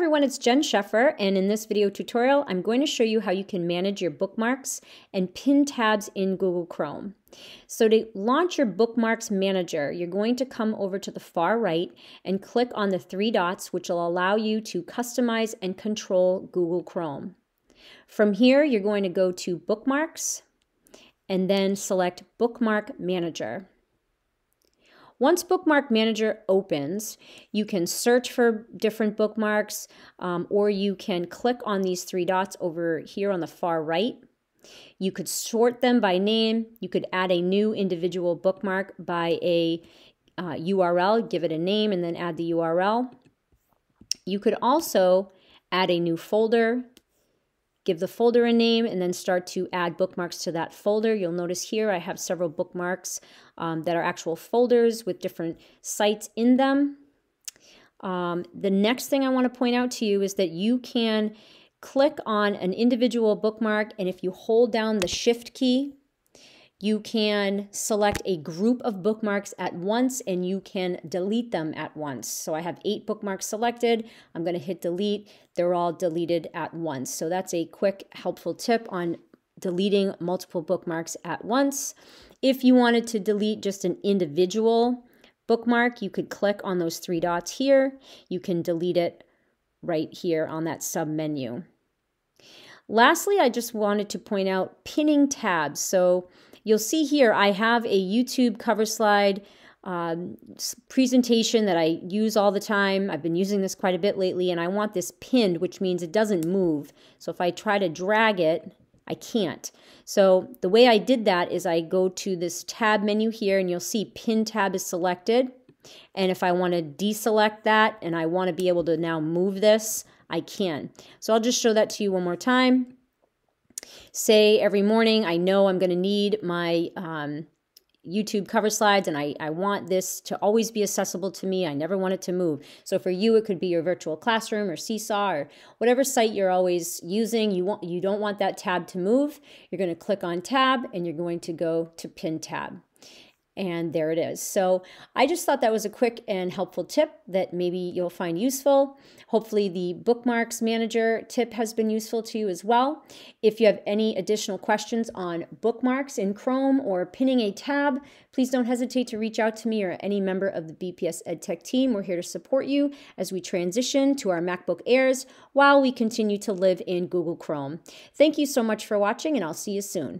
everyone, it's Jen Sheffer, and in this video tutorial, I'm going to show you how you can manage your bookmarks and pin tabs in Google Chrome. So to launch your Bookmarks Manager, you're going to come over to the far right and click on the three dots, which will allow you to customize and control Google Chrome. From here, you're going to go to Bookmarks, and then select Bookmark Manager. Once Bookmark Manager opens, you can search for different bookmarks um, or you can click on these three dots over here on the far right. You could sort them by name. You could add a new individual bookmark by a uh, URL, give it a name, and then add the URL. You could also add a new folder give the folder a name, and then start to add bookmarks to that folder. You'll notice here I have several bookmarks um, that are actual folders with different sites in them. Um, the next thing I want to point out to you is that you can click on an individual bookmark, and if you hold down the Shift key, you can select a group of bookmarks at once and you can delete them at once. So I have eight bookmarks selected. I'm going to hit delete. They're all deleted at once. So that's a quick, helpful tip on deleting multiple bookmarks at once. If you wanted to delete just an individual bookmark, you could click on those three dots here. You can delete it right here on that sub menu. Lastly, I just wanted to point out pinning tabs. So You'll see here I have a YouTube cover slide um, presentation that I use all the time. I've been using this quite a bit lately, and I want this pinned, which means it doesn't move. So if I try to drag it, I can't. So the way I did that is I go to this tab menu here, and you'll see pin tab is selected. And if I want to deselect that and I want to be able to now move this, I can. So I'll just show that to you one more time say every morning, I know I'm going to need my um, YouTube cover slides and I, I want this to always be accessible to me. I never want it to move. So for you, it could be your virtual classroom or Seesaw or whatever site you're always using. You, want, you don't want that tab to move. You're going to click on tab and you're going to go to pin tab and there it is. So I just thought that was a quick and helpful tip that maybe you'll find useful. Hopefully the bookmarks manager tip has been useful to you as well. If you have any additional questions on bookmarks in Chrome or pinning a tab, please don't hesitate to reach out to me or any member of the BPS EdTech team. We're here to support you as we transition to our MacBook Airs while we continue to live in Google Chrome. Thank you so much for watching and I'll see you soon.